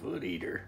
foot eater.